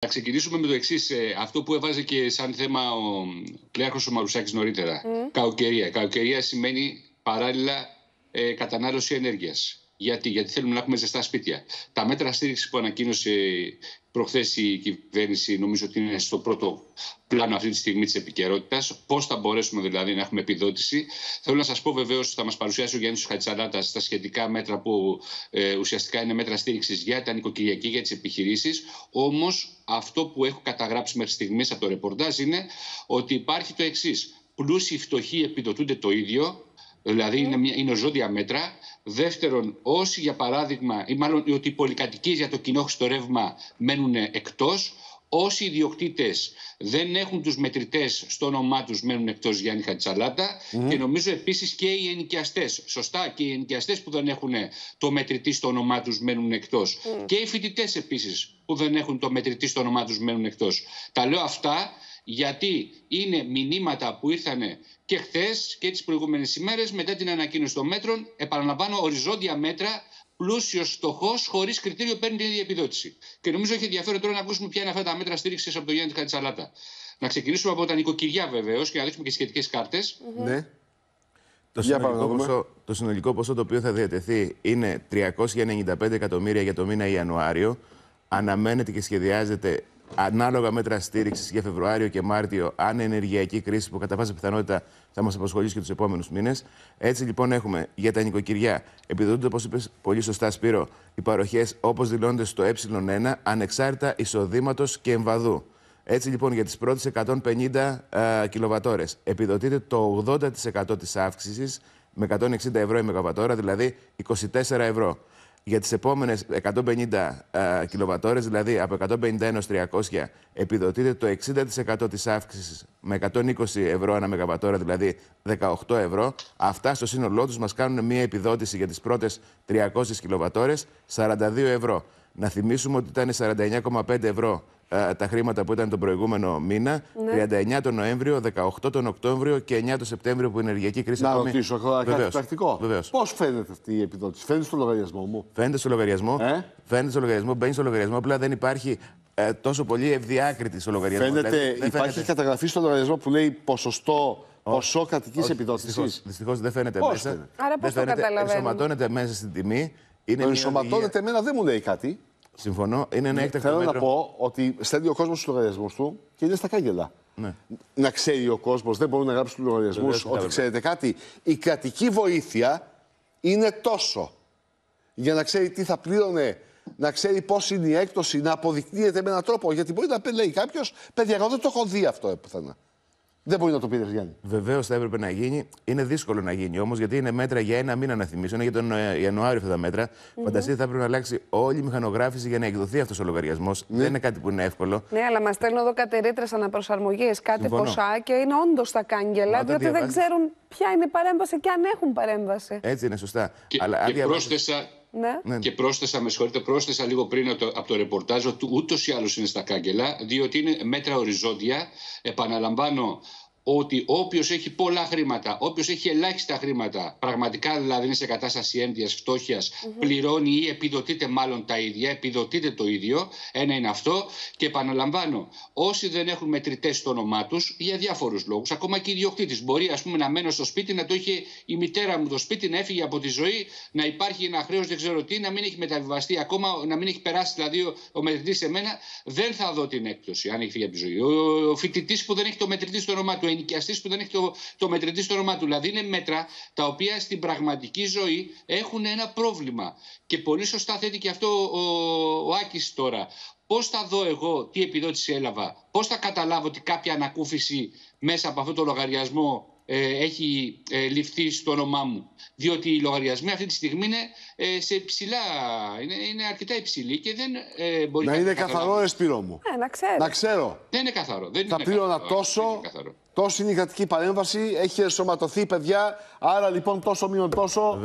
Να ξεκινήσουμε με το εξής. αυτό που έβαζε και σαν θέμα ο Κλέαρχος ο Μαρουσάκης νωρίτερα. Mm. Καοκαιρία. Καοκαιρία σημαίνει παράλληλα ε, κατανάλωση ενέργειας. Γιατί, γιατί θέλουμε να έχουμε ζεστά σπίτια. Τα μέτρα στήριξης που ανακοίνωσε προχθές η κυβέρνηση, νομίζω ότι είναι στο πρώτο πλάνο αυτή τη στιγμή της επικαιρότητας. Πώς θα μπορέσουμε δηλαδή να έχουμε επιδότηση. Θέλω να σας πω βεβαίως ότι θα μας παρουσιάσει ο Γιάννης Χατσαλάτας στα σχετικά μέτρα που ε, ουσιαστικά είναι μέτρα στήριξης για τα νοικοκυριακή, για τις επιχειρήσεις. Όμως αυτό που έχω καταγράψει μέχρι στιγμής από το ρεπορτάζ είναι ότι υπάρχει το εξής. Πλούσιοι φτωχοί επιδοτούνται το ίδιο, δηλαδή είναι, μια, είναι οζόντια μέτρα. Δεύτερον, όσοι για παράδειγμα, ή μάλλον ότι οι πολυκατοικίε για το κοινό ρεύμα μένουν εκτός, όσοι ιδιοκτήτες δεν έχουν τους μετρητές στο όνομά τους μένουν εκτός Γιάννη Χατσαλάτα και νομίζω επίσης και οι ενοικιαστές. Σωστά, και οι ενοικιαστές που δεν έχουν το μετρητή στο όνομά τους μένουν εκτός. Και οι φοιτητές επίσης που δεν έχουν το μετρητή στο όνομά τους μένουν εκτός. Τα λέω αυτά γιατί είναι μηνύματα που ήρθαν και χθες και τις προηγούμενες ημέρες μετά την ανακοίνωση των μέτρων. Επαναλαμβάνω, οριζόντια μέτρα, πλούσιο φτωχό, χωρίς κριτήριο παίρνει την ίδια επιδότηση. Και νομίζω έχει ενδιαφέρον τώρα να ακούσουμε ποια είναι αυτά τα μέτρα στήριξης από τον Γιάννη Κατσαλάτα. Να ξεκινήσουμε από τα νοικοκυριά βεβαίως και να δείξουμε και σχετικές κάρτες. Ναι. Το συνολικό, ποσό, το συνολικό ποσό το οποίο θα διατεθεί είναι 395 εκατομμύρια για το μήνα Ιανουάριο. Αναμένεται και σχεδιάζεται ανάλογα μέτρα στήριξης για Φεβρουάριο και Μάρτιο, αν η ενεργειακή κρίση που κατά πάσα πιθανότητα θα μας απασχολήσει και τους επόμενους μήνες. Έτσι λοιπόν έχουμε για τα νοικοκυριά, επιδοτούνται, όπως είπες πολύ σωστά, Σπύρο, οι παροχές όπως δηλώνονται στο ε1, ανεξάρτητα εισοδήματος και εμβαδού. Έτσι λοιπόν για τις πρώτες 150 uh, κιλοβατόρες επιδοτείται το 80% της αύξησης με 160 ευρώ η μεγαβατόρα, δηλαδή 24 ευρώ για τις επόμενες 150 κιλοβατόρες, δηλαδή από 151 έως 300, επιδοτείται το 60% της αύξησης με 120 ευρώ ανά μεγαβατόρα, δηλαδή 18 ευρώ. Αυτά στο σύνολό τους μας κάνουν μια επιδότηση για τις πρώτες 300 κιλοβατόρες 42 ευρώ. Να θυμίσουμε ότι ήταν 49,5 ευρώ ε, τα χρήματα που ήταν τον προηγούμενο μήνα. Ναι. 39 τον Νοέμβριο, 18 τον Οκτώβριο και 9 τον Σεπτέμβριο που η ενεργειακή κρίση Να ρωτήσω έχω κάτι πρακτικό. Πώς φαίνεται αυτή η επιδότηση, Φαίνεται στο λογαριασμό μου. Φαίνεται στο λογαριασμό. Ε; Φαίνεται στο λογαριασμό, μπαίνει στο λογαριασμό. Απλά δεν υπάρχει ε, τόσο πολύ ευδιάκριτη στο λογαριασμό. Φαίνεται, δηλαδή, υπάρχει φαίνεται. καταγραφή στο λογαριασμό που λέει ποσοστό ποσό κρατική επιδότησης. Δυστυχώ δεν φαίνεται πώς μέσα. Φαίνεται; Άρα πώς το καταλαβαίνω. Ενσωματώνεται μέσα στην τιμή. Είναι το ενσωματώνεται εμένα δεν μου λέει κάτι. Συμφωνώ. Είναι ένα έκτακτο Θέλω μέτρο. να πω ότι στέλνει ο κόσμος του λογαριασμούς του και είναι στα κάγκελα. Ναι. Να ξέρει ο κόσμος, δεν μπορούν να γράψουν του λογαριασμούς ότι ξέρετε κάτι. Η κρατική βοήθεια είναι τόσο για να ξέρει τι θα πλήρωνε, να ξέρει πώς είναι η έκπτωση, να αποδεικνύεται με έναν τρόπο. Γιατί μπορεί να λέει κάποιος, παιδιά, εγώ δεν το έχω δει αυτό πουθενά. Δεν μπορεί να το πει, Γιάννη. Βεβαίως θα έπρεπε να γίνει. Είναι δύσκολο να γίνει όμως, γιατί είναι μέτρα για ένα μήνα να θυμίσω. Είναι για τον Ιανουάριο αυτά τα μέτρα. Mm-hmm. Φανταστείτε, θα έπρεπε να αλλάξει όλη η μηχανογράφηση για να εκδοθεί αυτός ο λογαριασμός. Ναι. Δεν είναι κάτι που είναι εύκολο. Ναι, αλλά μας στέλνουν εδώ κάτι ρήτρε αναπροσαρμογές, κάτι Συμφωνώ. ποσά και είναι όντως τα κάγκελα, διότι διαβάζεις... δεν ξέρουν ποια είναι η παρέμβαση και αν έχουν παρέμβαση. Έτσι είναι, σωστά. Και, αλλά, και πρόσθεσα, ναι. ναι. Και πρόσθεσα, με συγχωρείτε, πρόσθεσα λίγο πριν από το, από το ρεπορτάζ ότι ούτως ή άλλως είναι στα κάγκελα, διότι είναι μέτρα οριζόντια. Επαναλαμβάνω, ότι όποιος έχει πολλά χρήματα, όποιος έχει ελάχιστα χρήματα, πραγματικά δηλαδή είναι σε κατάσταση ένδυας, φτώχειας, πληρώνει ή επιδοτείται μάλλον τα ίδια, επιδοτείται το ίδιο. Ένα είναι αυτό. Και επαναλαμβάνω, όσοι δεν έχουν μετρητές στο όνομά τους, για διάφορους λόγους, ακόμα και ιδιοκτήτης. Μπορεί ας πούμε, να μένω στο σπίτι, να το είχε η μητέρα μου το σπίτι, να έφυγε από τη ζωή, να υπάρχει ένα χρέος, δεν ξέρω τι, να μην έχει μεταβιβαστεί ακόμα, να μην έχει περάσει δηλαδή ο, ο μετρητής σε μένα, δεν θα δω την έκπτωση αν έχει φύγει από τη ζωή. Ο, ο φοιτητής που δεν έχει το μετρητή στο όνομά του, ενοικιαστής που δεν έχει το, το μετρητή στο όνομά του. Δηλαδή είναι μέτρα τα οποία στην πραγματική ζωή έχουν ένα πρόβλημα. Και πολύ σωστά θέτει και αυτό ο, ο Άκης τώρα. Πώς θα δω εγώ τι επιδότηση έλαβα, πώς θα καταλάβω ότι κάποια ανακούφιση μέσα από αυτό το λογαριασμό ε, έχει ε, ληφθεί στο όνομά μου; Διότι οι λογαριασμοί αυτή τη στιγμή είναι ε, σε ψηλά, είναι, είναι αρκετά υψηλοί και δεν ε, μπορεί να είναι καθαρό, εσπυρό μου. Ε, να ξέρω. Να ξέρω. Δεν είναι καθαρό. Δεν θα είναι πλήρωνα καθαρό, τόσο, δεν είναι καθαρό. Τόσο είναι η κρατική παρέμβαση, έχει ενσωματωθεί παιδιά, άρα λοιπόν τόσο μείον τόσο,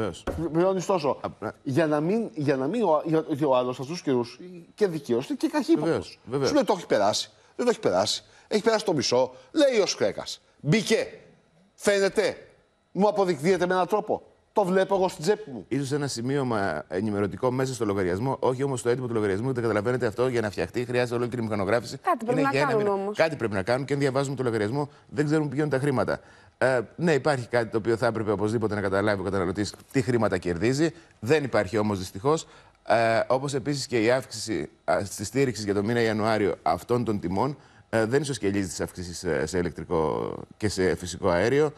πληρώνει τόσο. Για να μην, για να μην ο, για, ο άλλος αυτού του καιρούς και δικαίω και καχύποπτος. Σου λέει το έχει περάσει. Δεν το έχει περάσει. Έχει περάσει το μισό. Λέει ο Σκρέκας. Μπήκε. Φαίνεται. Μου αποδεικνύεται με έναν τρόπο. Το βλέπω εγώ στην τσέπη μου. σω ένα σημείωμα ενημερωτικό μέσα στο λογαριασμό, όχι όμως στο έτοιμο του λογαριασμού. Δεν καταλαβαίνετε αυτό για να φτιαχτεί. Χρειάζεται ολόκληρη μηχανογράφηση. Κάτι πρέπει να κάνουν όμως. Κάτι πρέπει να κάνουν και αν διαβάζουμε το λογαριασμό δεν ξέρουν πού πηγαίνουν τα χρήματα. Ε, ναι, υπάρχει κάτι το οποίο θα έπρεπε οπωσδήποτε να καταλάβει ο καταναλωτής τι χρήματα κερδίζει. Δεν υπάρχει όμως δυστυχώς. Ε, Όπως επίσης και η αύξηση στη στήριξη για το μήνα Ιανουάριο αυτών των τιμών ε, δεν ισοσκελίζει τις αυξήσεις σε ηλεκτρικό και σε φυσικό αέριο.